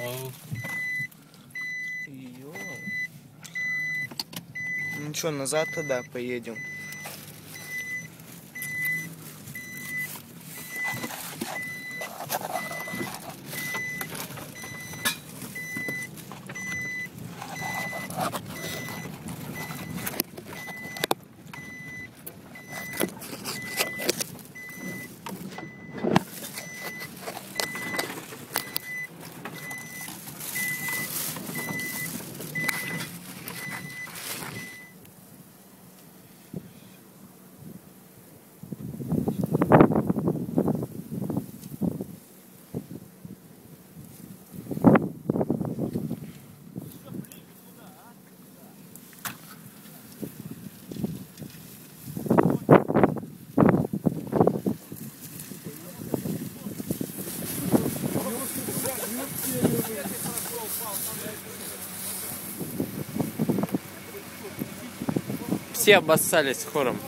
О. Ну что, назад тогда поедем. Все обоссались хором.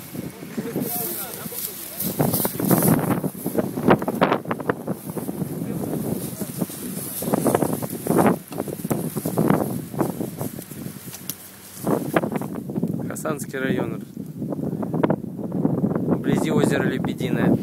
Хасанский район. Вблизи озера Лебединое.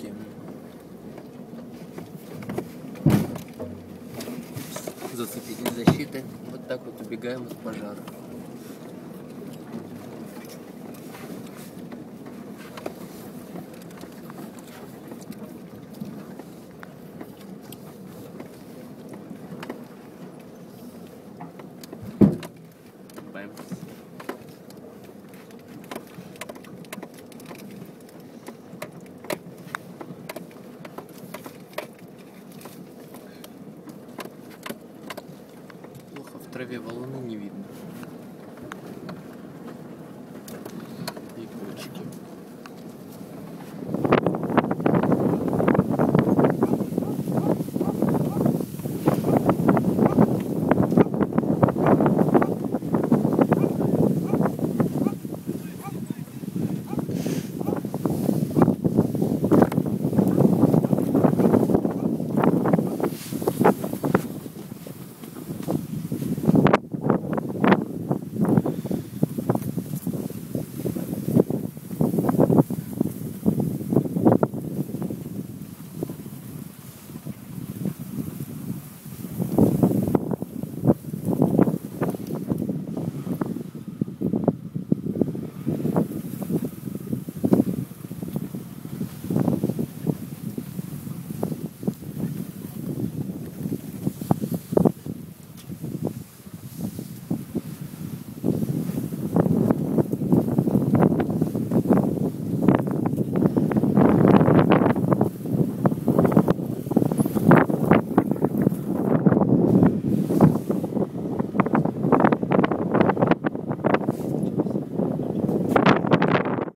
Кольчики. Зацепились защиты. Вот так вот убегаем от пожара. Бэмс. траве валуны не видно.